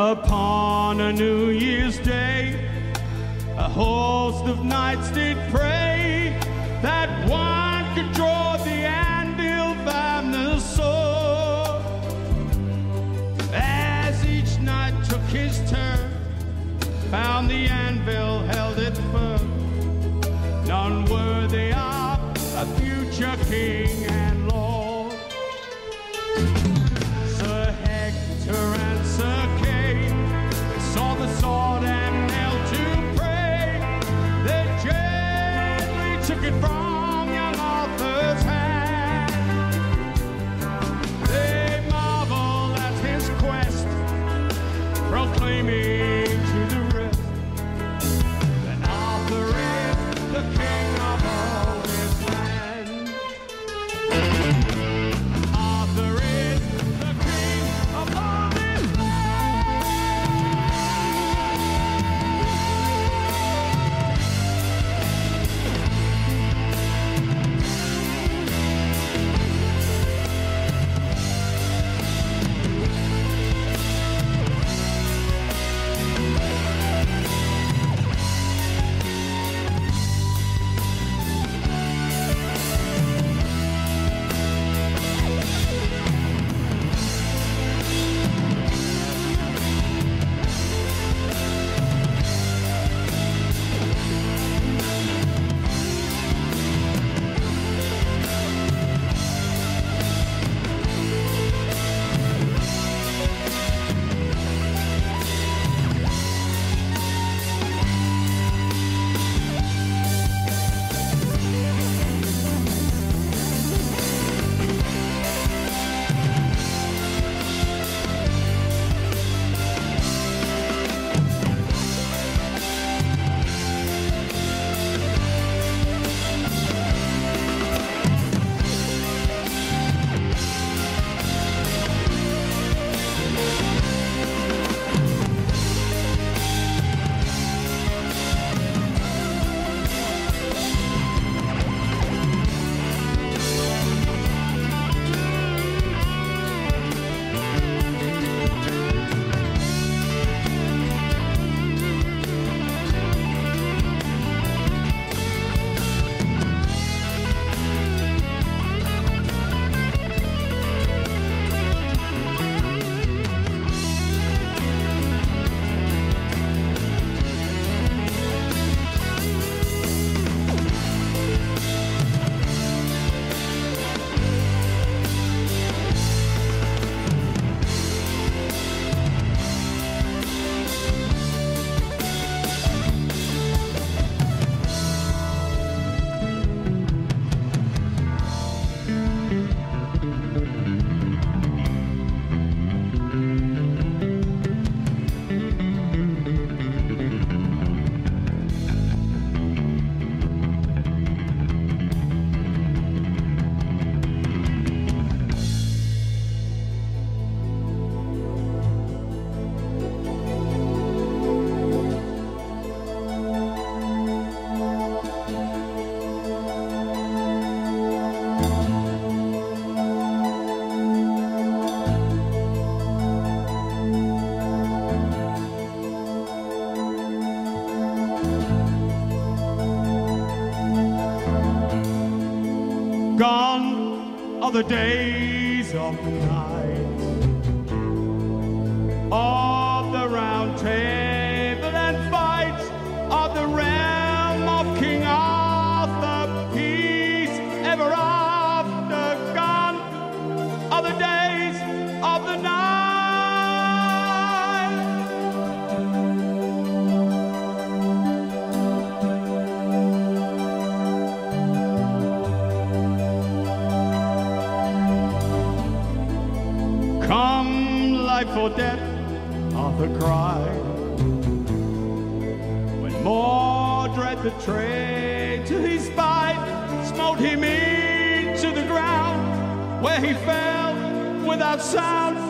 Upon a New Year's Day, a host of knights did pray that one could draw the anvil from the sword. As each knight took his turn, found the anvil took it from the days of night. without sound.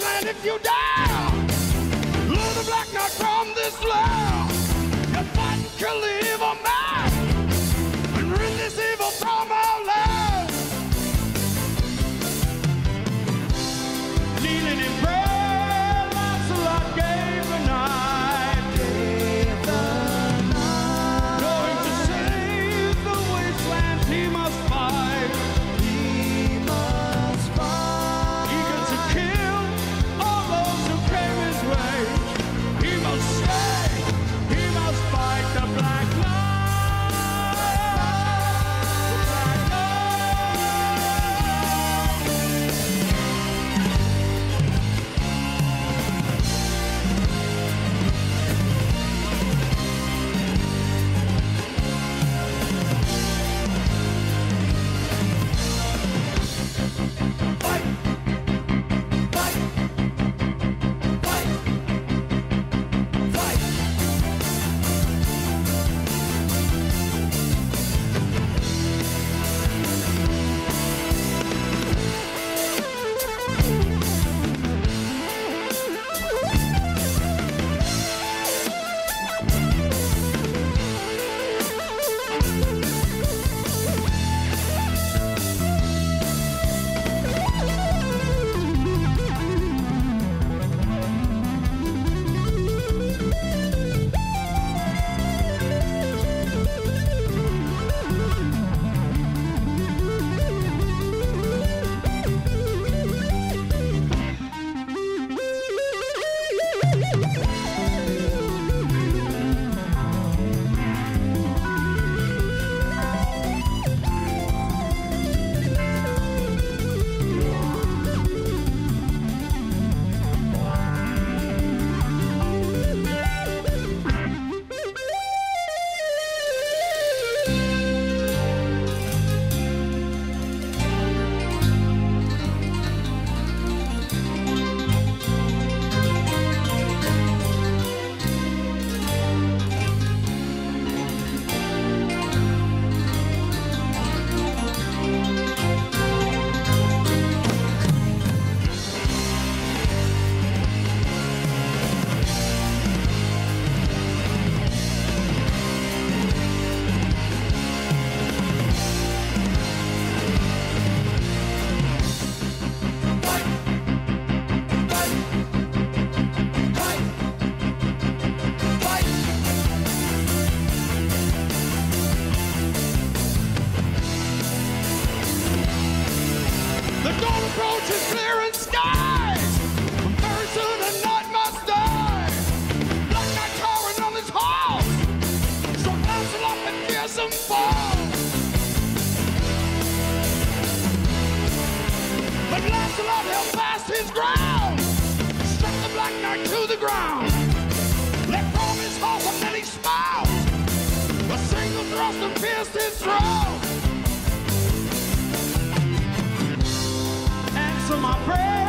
land if you die, Learn the black knot from this land. ground. Let go of his horse and then he smiles. A single thrust pierced his throat. Answer my prayer.